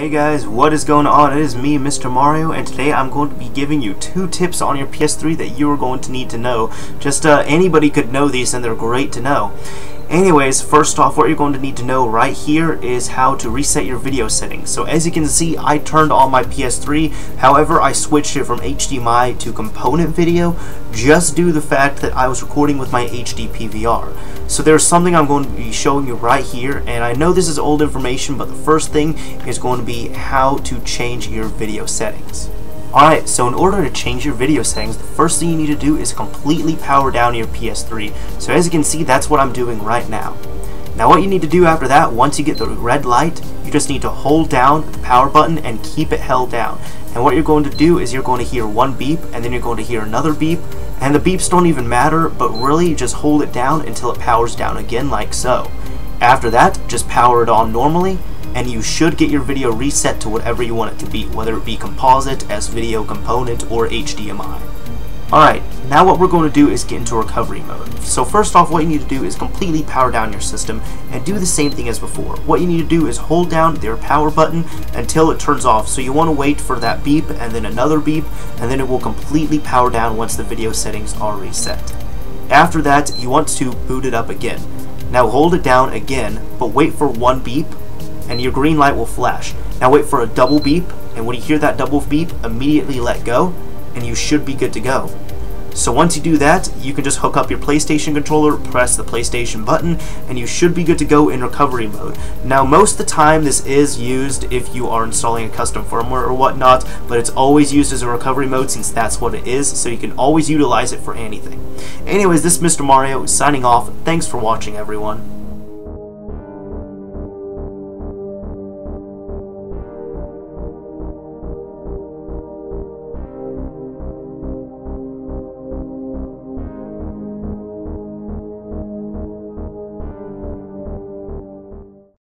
Hey guys, what is going on? It is me, Mr. Mario, and today I'm going to be giving you two tips on your PS3 that you are going to need to know. Just uh, anybody could know these and they're great to know. Anyways, first off, what you're going to need to know right here is how to reset your video settings. So as you can see, I turned on my PS3, however, I switched it from HDMI to component video just due to the fact that I was recording with my HD PVR. So there's something I'm going to be showing you right here, and I know this is old information, but the first thing is going to be how to change your video settings. Alright, so in order to change your video settings, the first thing you need to do is completely power down your PS3. So as you can see, that's what I'm doing right now. Now what you need to do after that, once you get the red light, you just need to hold down the power button and keep it held down. And what you're going to do is you're going to hear one beep, and then you're going to hear another beep, and the beeps don't even matter, but really just hold it down until it powers down again like so. After that, just power it on normally, and you should get your video reset to whatever you want it to be, whether it be composite, S-Video component, or HDMI. Alright, now what we're going to do is get into recovery mode. So first off, what you need to do is completely power down your system and do the same thing as before. What you need to do is hold down your power button until it turns off. So you want to wait for that beep and then another beep and then it will completely power down once the video settings are reset. After that, you want to boot it up again. Now hold it down again, but wait for one beep and your green light will flash. Now wait for a double beep, and when you hear that double beep, immediately let go, and you should be good to go. So once you do that, you can just hook up your PlayStation controller, press the PlayStation button, and you should be good to go in recovery mode. Now most of the time this is used if you are installing a custom firmware or whatnot, but it's always used as a recovery mode since that's what it is, so you can always utilize it for anything. Anyways, this is Mr. Mario signing off. Thanks for watching everyone.